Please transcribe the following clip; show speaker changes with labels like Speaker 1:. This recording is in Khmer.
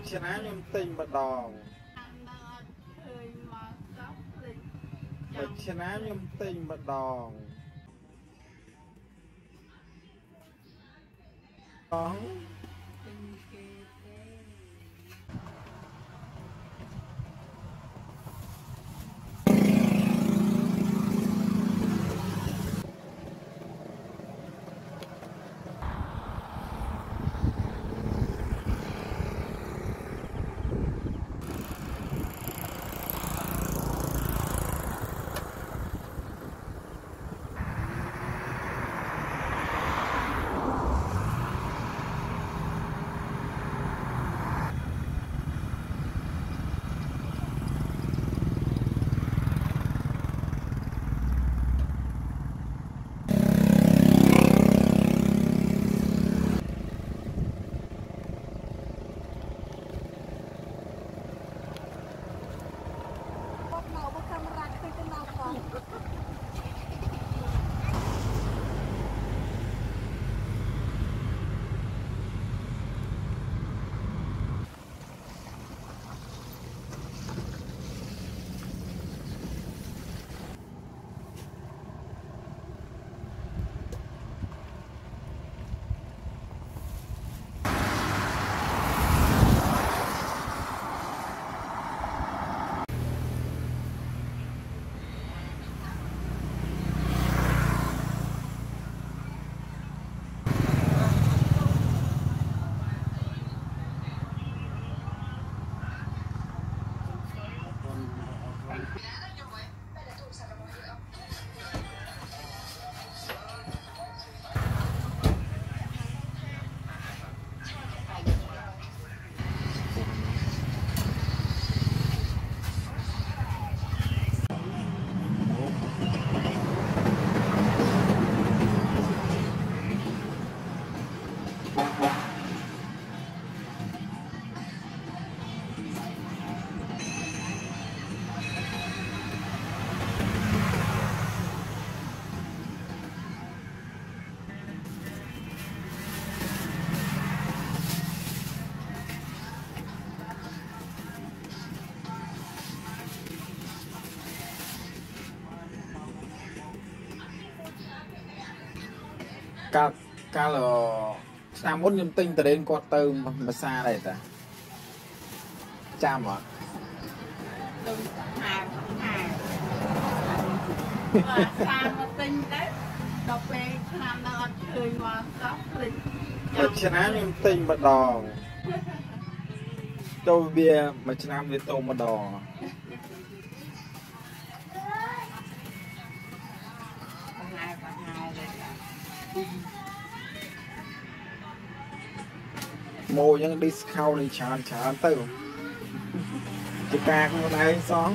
Speaker 1: មួយឆ្នាំខ្ញុំទិញម្ដង
Speaker 2: ខាងនៅអត់ឃើញមកសោះភ្លេច
Speaker 1: មួយឆ្នាំខ្ញុំទិញម្ដងអង
Speaker 3: កា
Speaker 1: លកាលឆ្នាំមុនខ្ញុំទិញតរេនគាត់ទៅភាសាដែរតាចាំអត់
Speaker 2: ទៅហាហាបាទសាមកទិញទៅដល់ពេលឆ្នាំនៅអត់ឃើញមកសោះភ្លេច
Speaker 1: មួយឆ្នាំខ្ញុំទិញម្ដងទៅវាមួយឆ្នាំវាទៅម្ដង ម៉ូយ៉ាង discount នេះច្រើនច្រើនទៅជាការខ្លួនឯងសោះ